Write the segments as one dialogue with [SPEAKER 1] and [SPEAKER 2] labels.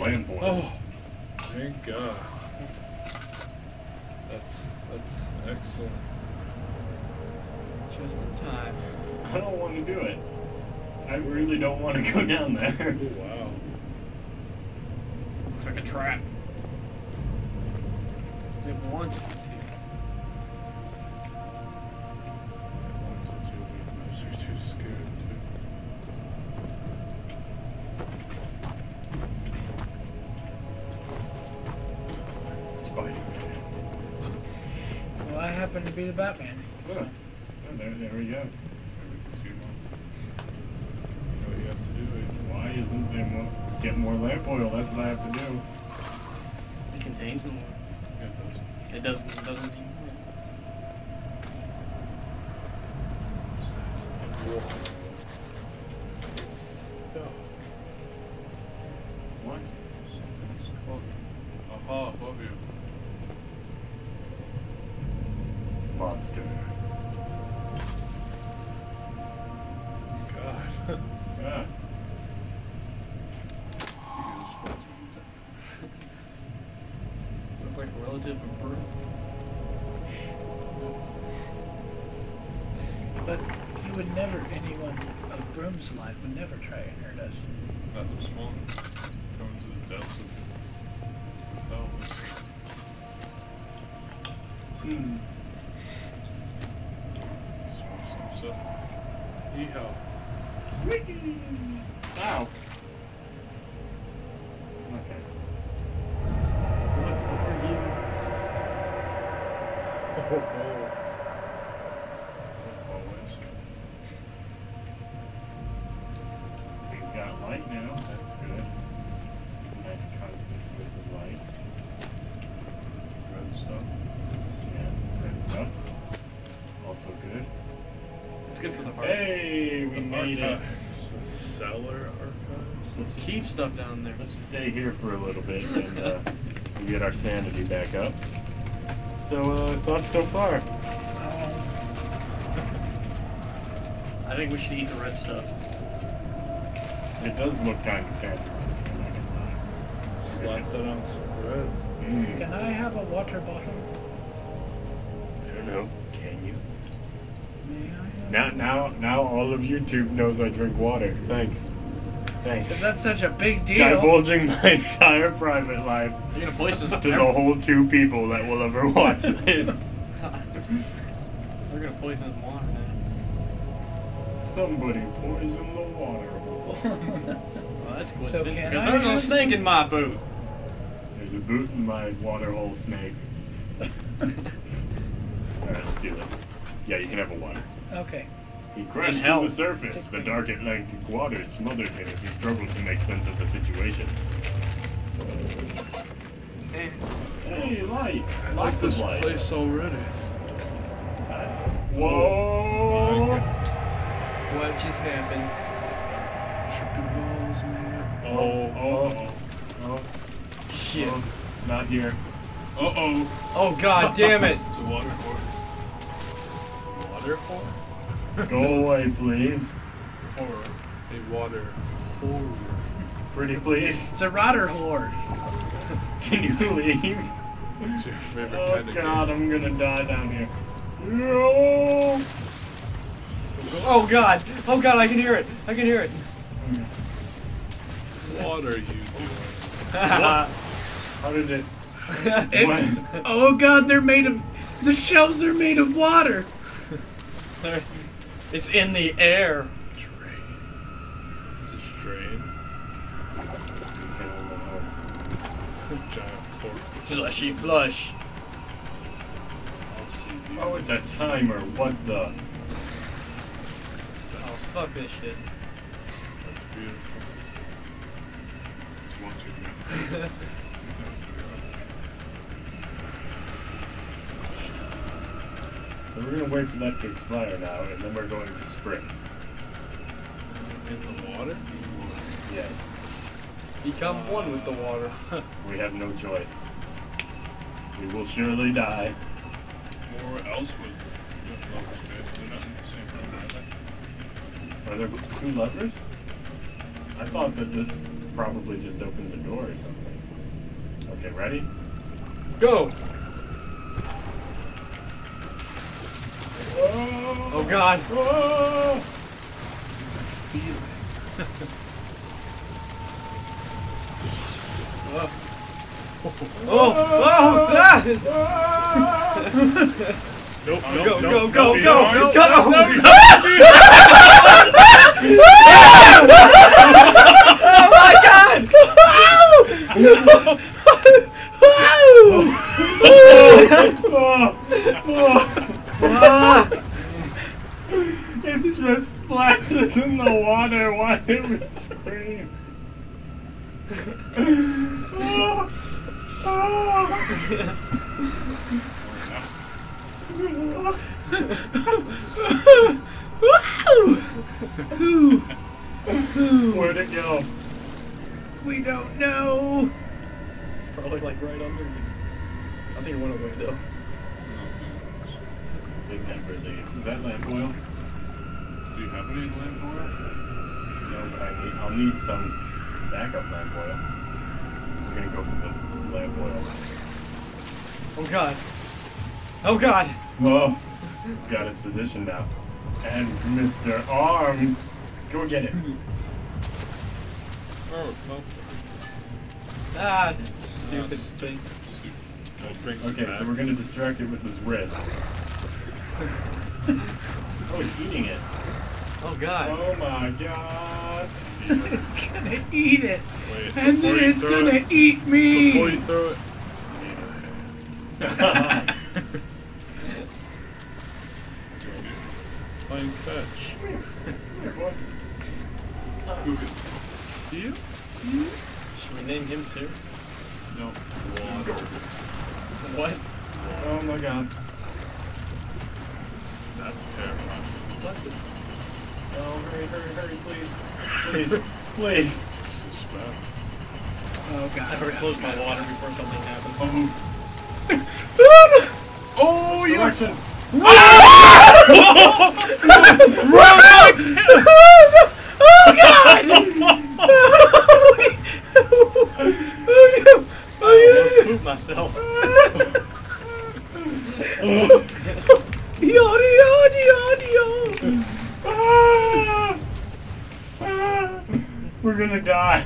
[SPEAKER 1] lamp oil.
[SPEAKER 2] Oh, thank God. That's that's excellent.
[SPEAKER 3] Just in time.
[SPEAKER 1] I don't want to do it. I really don't want to go down there.
[SPEAKER 2] Oh wow.
[SPEAKER 3] Looks like a trap. It wants to.
[SPEAKER 2] Once to
[SPEAKER 4] be the Batman.
[SPEAKER 1] Oh,
[SPEAKER 4] So.
[SPEAKER 1] oh, there, there we go.
[SPEAKER 2] Everything's too. You what you have to do?
[SPEAKER 1] Why isn't there more? Get more lamp oil. That's what I have to do.
[SPEAKER 3] It contains them.
[SPEAKER 2] Yes,
[SPEAKER 3] It doesn't. It doesn't.
[SPEAKER 2] Whoa. It's
[SPEAKER 3] like a relative of Brew.
[SPEAKER 4] But he would never, anyone of Broom's life would never try and hurt us.
[SPEAKER 2] That was fun. Going to the depths of hell. was-
[SPEAKER 1] Hmm.
[SPEAKER 2] Some stuff. Yeehaw.
[SPEAKER 1] Ow. Okay.
[SPEAKER 3] Are you?
[SPEAKER 2] Always.
[SPEAKER 1] We've got light now. That's good. Nice constant source of light.
[SPEAKER 2] Red stuff.
[SPEAKER 1] Yeah, red stuff. Also good.
[SPEAKER 3] It's good for the heart.
[SPEAKER 1] Hey, we
[SPEAKER 2] The
[SPEAKER 1] made it.
[SPEAKER 2] Archives. Cellar archives.
[SPEAKER 1] Let's
[SPEAKER 3] Keep stuff down there.
[SPEAKER 1] Let's stay here for a little bit and uh, we'll get our sanity back up. So, uh, thoughts so far?
[SPEAKER 4] Um,
[SPEAKER 3] I think we should eat the red stuff.
[SPEAKER 1] It does look kind of fancy. I'm not gonna
[SPEAKER 2] Slap that on some bread.
[SPEAKER 1] Mm.
[SPEAKER 4] can I have a water bottle?
[SPEAKER 1] I don't know. Can you?
[SPEAKER 4] May I have
[SPEAKER 1] Now, now, now, all of YouTube knows I drink water. Thanks. Thanks.
[SPEAKER 4] That's such a big deal.
[SPEAKER 1] Divulging my entire private life
[SPEAKER 3] You're gonna poison us.
[SPEAKER 1] to the whole two people that will ever watch this.
[SPEAKER 3] We're gonna poison his water, man.
[SPEAKER 1] Somebody poison the water.
[SPEAKER 3] Well, that's cool.
[SPEAKER 4] So
[SPEAKER 3] Because
[SPEAKER 4] can
[SPEAKER 3] there's a
[SPEAKER 4] just-
[SPEAKER 3] snake in my boot.
[SPEAKER 1] There's a boot in my water hole snake. Alright, let's do this. Yeah, you can have a water.
[SPEAKER 4] okay.
[SPEAKER 1] He crashed
[SPEAKER 3] In
[SPEAKER 1] to the surface. The dark Atlantic waters smothered him as he struggled to make sense of the situation. Hey, light!
[SPEAKER 2] I like this
[SPEAKER 1] light.
[SPEAKER 2] place already.
[SPEAKER 1] Whoa!
[SPEAKER 3] What just happened?
[SPEAKER 2] Tripping balls, man.
[SPEAKER 1] Oh, oh, oh, oh,
[SPEAKER 3] Shit.
[SPEAKER 1] oh, not here.
[SPEAKER 2] Uh oh.
[SPEAKER 3] Oh god damn it.
[SPEAKER 2] It's a water for. Water for?
[SPEAKER 1] Go away, please.
[SPEAKER 2] Horror. A water horror.
[SPEAKER 1] Pretty please.
[SPEAKER 4] It's a rotter whore.
[SPEAKER 1] Can you leave?
[SPEAKER 2] What's your favorite
[SPEAKER 1] Oh
[SPEAKER 2] kind of
[SPEAKER 1] god,
[SPEAKER 2] game?
[SPEAKER 1] I'm gonna die down here. No!
[SPEAKER 3] Oh god. Oh god, I can hear it. I can hear it.
[SPEAKER 2] What are you doing?
[SPEAKER 1] How did it?
[SPEAKER 4] It-
[SPEAKER 1] What?
[SPEAKER 4] oh god, they're made of. The shelves are made of water.
[SPEAKER 3] It's in the air.
[SPEAKER 2] Train. This is train. Giant cork.
[SPEAKER 3] Flushy flush.
[SPEAKER 2] I'll see you.
[SPEAKER 1] Oh, it's a timer. What the?
[SPEAKER 3] Oh fuck this shit.
[SPEAKER 2] That's beautiful. It's watching me.
[SPEAKER 1] So we're gonna wait for that to expire now, and then we're going to sprint.
[SPEAKER 2] In the water?
[SPEAKER 1] Yes.
[SPEAKER 3] Become one with the water.
[SPEAKER 1] We have no choice. We will surely die.
[SPEAKER 2] Or else would. They're not in the same room, are they?
[SPEAKER 1] Are there two levers? I thought that this probably just opens a door or something. Okay, ready?
[SPEAKER 3] Go!
[SPEAKER 1] Whoa!
[SPEAKER 3] Oh god!
[SPEAKER 1] Whoa!
[SPEAKER 3] Oh! Oh! Ah!
[SPEAKER 2] Nope,
[SPEAKER 3] Go,
[SPEAKER 2] nope,
[SPEAKER 3] go,
[SPEAKER 2] nope,
[SPEAKER 3] go,
[SPEAKER 2] nope,
[SPEAKER 3] go,
[SPEAKER 2] nope,
[SPEAKER 3] go!
[SPEAKER 2] nope, nope, nope.
[SPEAKER 3] Oh my god! Ah!
[SPEAKER 1] It just splashes in the water. Why did we scream? Oh, Where'd it go?
[SPEAKER 4] We don't know.
[SPEAKER 3] It's probably like right under me. I think it went away though.
[SPEAKER 1] It never leaves. Is that lamp oil?
[SPEAKER 2] Do you have any lamp oil?
[SPEAKER 1] No, but I need. I'll need some backup lamp oil. We're gonna go for the lamp oil.
[SPEAKER 3] Oh god. Oh god!
[SPEAKER 1] Whoa! Got its position now. And Mr. Arm, go get it.
[SPEAKER 2] Oh, no.
[SPEAKER 3] Ah,
[SPEAKER 2] Ah,
[SPEAKER 3] stupid
[SPEAKER 2] stu-
[SPEAKER 3] thing.
[SPEAKER 2] stupid.
[SPEAKER 1] Okay, so we're gonna distract it with his wrist. Oh, it's eating it.
[SPEAKER 3] Oh god.
[SPEAKER 1] Oh my god.
[SPEAKER 4] it's gonna eat it.
[SPEAKER 2] Wait,
[SPEAKER 4] And then it's gonna
[SPEAKER 2] it,
[SPEAKER 4] eat me.
[SPEAKER 2] Before you throw it. It's playing fetch. It. You?
[SPEAKER 3] Should we name him too?
[SPEAKER 2] No. Water.
[SPEAKER 3] What?
[SPEAKER 1] oh my god. Hurry, hurry, hurry, please. Please, please.
[SPEAKER 4] Oh god.
[SPEAKER 3] I better close my water before something happens.
[SPEAKER 1] Oh, oh, oh you action.
[SPEAKER 4] oh god! oh no!
[SPEAKER 3] I almost pooped myself.
[SPEAKER 4] Yodi, yodi, yodi, yodi.
[SPEAKER 1] Ah! Ah! We're gonna die.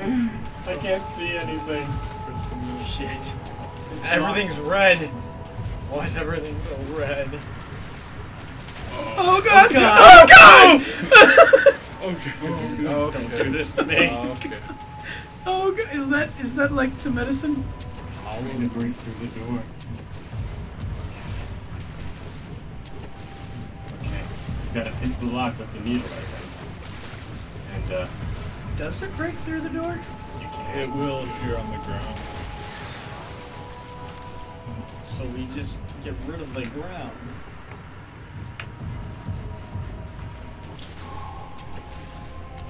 [SPEAKER 1] I can't see anything.
[SPEAKER 2] Press the move.
[SPEAKER 3] Shit. Everything's red. Why is everything so red?
[SPEAKER 4] Oh, oh god!
[SPEAKER 3] Oh God.
[SPEAKER 4] Oh god!
[SPEAKER 2] Okay.
[SPEAKER 3] Oh, oh don't do this to me.
[SPEAKER 2] Oh, okay.
[SPEAKER 4] Oh god! Is that is that like some medicine?
[SPEAKER 1] I'm gonna break through the door. Okay. You gotta hit the lock with the needle, I think. And, uh,
[SPEAKER 4] Does it break through the door?
[SPEAKER 1] you can't.
[SPEAKER 2] It will if you're on the ground.
[SPEAKER 3] So we just get rid of the ground.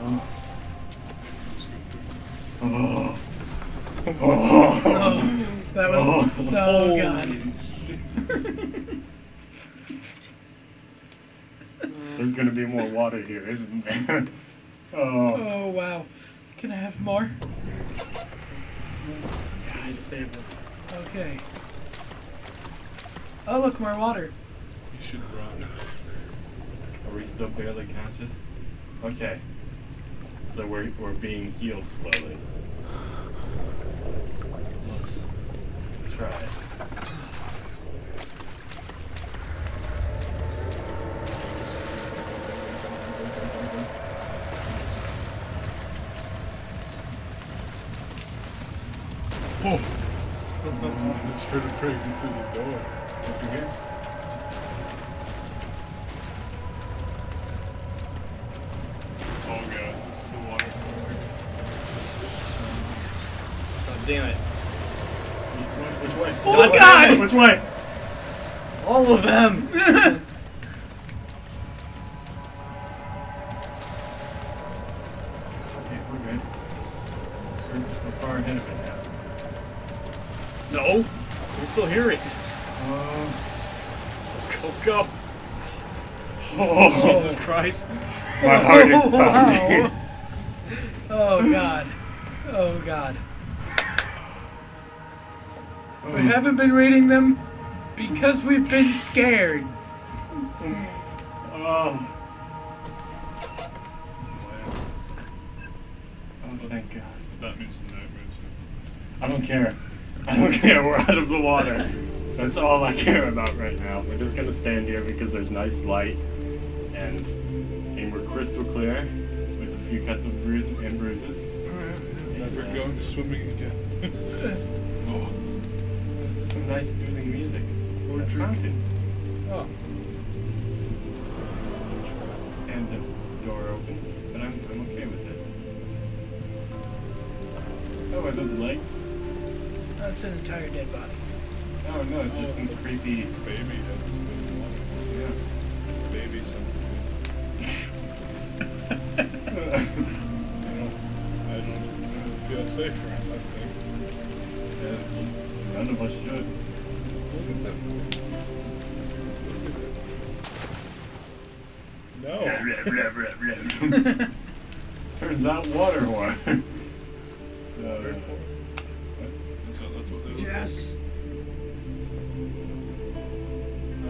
[SPEAKER 1] Oh. Oh.
[SPEAKER 4] Oh, that was.
[SPEAKER 1] Oh.
[SPEAKER 4] Oh god!
[SPEAKER 1] There's gonna be more water here, isn't there? oh.
[SPEAKER 4] Oh wow! Can I have more?
[SPEAKER 3] I save it.
[SPEAKER 4] Okay. Oh look, more water.
[SPEAKER 2] You should run.
[SPEAKER 1] Are we still barely conscious? Okay. So we're, we're being healed slowly. Let's, let's try it.
[SPEAKER 2] Oh! It's for the breaking through the door.
[SPEAKER 1] Over here?
[SPEAKER 2] Oh god, this is the water flower.
[SPEAKER 3] God damn it.
[SPEAKER 1] Which way? Which way?
[SPEAKER 4] Oh
[SPEAKER 3] God
[SPEAKER 4] god!
[SPEAKER 3] damn
[SPEAKER 1] Which way?
[SPEAKER 3] All of them!
[SPEAKER 1] Okay, we're good. We're, we're far ahead of it now.
[SPEAKER 3] no! We still hear it.
[SPEAKER 1] Uh,
[SPEAKER 3] Go, go.
[SPEAKER 1] oh,
[SPEAKER 3] Jesus Christ.
[SPEAKER 1] my heart is
[SPEAKER 4] Wow.
[SPEAKER 1] pounding.
[SPEAKER 4] Oh God. Oh God. We haven't been reading them because we've been scared.
[SPEAKER 1] Oh, oh, thank God.
[SPEAKER 2] That means the nightmares.
[SPEAKER 1] I don't care. I don't care. We're out of the water. That's all I care about right now. We're just gonna stand here because there's nice light, and and we're crystal clear with a few cuts of bruises and bruises.
[SPEAKER 2] Never
[SPEAKER 1] Yeah.
[SPEAKER 2] going to swimming again. oh,
[SPEAKER 1] This is some nice soothing music.
[SPEAKER 2] Or drinking. oh.
[SPEAKER 1] And the door opens, but I'm I'm okay with it. Oh, are those legs?
[SPEAKER 4] That's an entire dead body.
[SPEAKER 1] Oh no, it's just some creepy.
[SPEAKER 2] Baby heads.
[SPEAKER 1] Yeah.
[SPEAKER 2] Baby centipede. You know, I don't feel safer, I think.
[SPEAKER 1] yes. None of us should.
[SPEAKER 2] Look at them. No.
[SPEAKER 1] Turns out water horn.
[SPEAKER 4] Yes.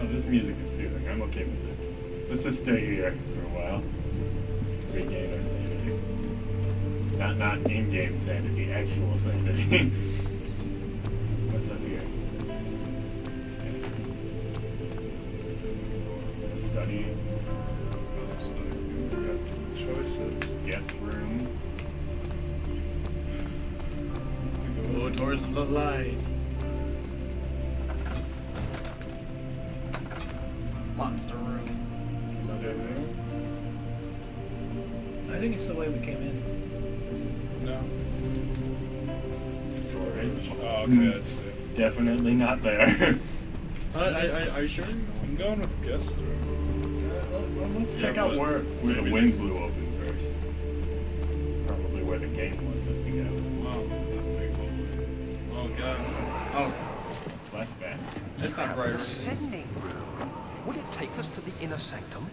[SPEAKER 1] oh, this music is soothing. I'm okay with it. Let's just stay here for a while. Regain our sanity. Not not in-game sanity, actual sanity. What's up here? Study.
[SPEAKER 2] like.
[SPEAKER 1] We got some choices. Guest room.
[SPEAKER 3] Go towards the light.
[SPEAKER 4] I think it's the way we came in.
[SPEAKER 2] No.
[SPEAKER 1] Storage.
[SPEAKER 2] Oh, okay, I see.
[SPEAKER 1] Definitely not there.
[SPEAKER 3] Uh, I, I, are you sure?
[SPEAKER 2] I'm going with guest room.
[SPEAKER 1] well, let's
[SPEAKER 2] Yeah,
[SPEAKER 1] check out where, where the wind blew open first. This is probably where the game wants us to go.
[SPEAKER 2] Wow, that big hallway. Oh god.
[SPEAKER 3] Oh,
[SPEAKER 1] Flashback.
[SPEAKER 3] it's not brighter.
[SPEAKER 5] Ascending room. Would it take us to the inner sanctum?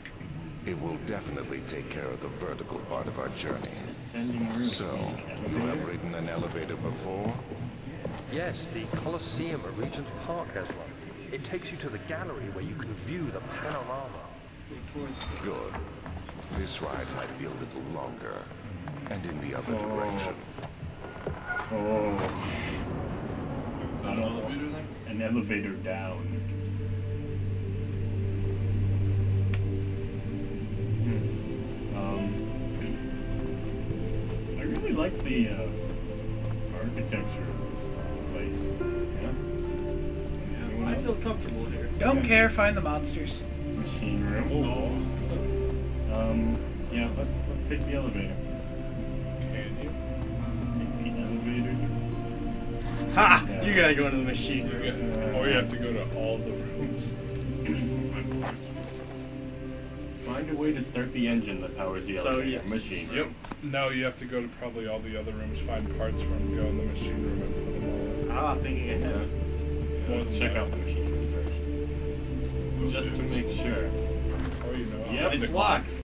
[SPEAKER 6] It will definitely take care of the vertical part of our journey. So, you have ridden an elevator before?
[SPEAKER 5] Yes, the Colosseum at Regent's Park has one. It takes you to the gallery where you can view the panorama.
[SPEAKER 6] Good. This ride might be a little longer. And in the other
[SPEAKER 1] Oh.
[SPEAKER 6] direction.
[SPEAKER 1] Oh,
[SPEAKER 2] Is that an elevator then?
[SPEAKER 1] an elevator down. Like the uh, architecture of this place. Yeah. Anyone
[SPEAKER 3] I feel comfortable here.
[SPEAKER 4] Don't care. Find the monsters.
[SPEAKER 1] machine room.
[SPEAKER 2] Oh.
[SPEAKER 1] Um, yeah, let's let's take the elevator.
[SPEAKER 2] Can you?
[SPEAKER 1] Take the elevator.
[SPEAKER 3] Ha!
[SPEAKER 1] Yeah.
[SPEAKER 3] You gotta go into the machine room.
[SPEAKER 2] or you have to go to all the rooms.
[SPEAKER 1] Find a way to start the engine that powers the
[SPEAKER 3] So,
[SPEAKER 1] elevator
[SPEAKER 3] yes.
[SPEAKER 1] machine.
[SPEAKER 2] Yep.
[SPEAKER 1] room.
[SPEAKER 2] No, you have to go to probably all the other rooms, find parts from, go in the machine room and put them all in.
[SPEAKER 3] I'm thinking
[SPEAKER 1] So,
[SPEAKER 3] ahead.
[SPEAKER 1] yeah, let's check out the machine room first, just to make sure.
[SPEAKER 2] Or you know,
[SPEAKER 1] Yep,
[SPEAKER 3] It's locked.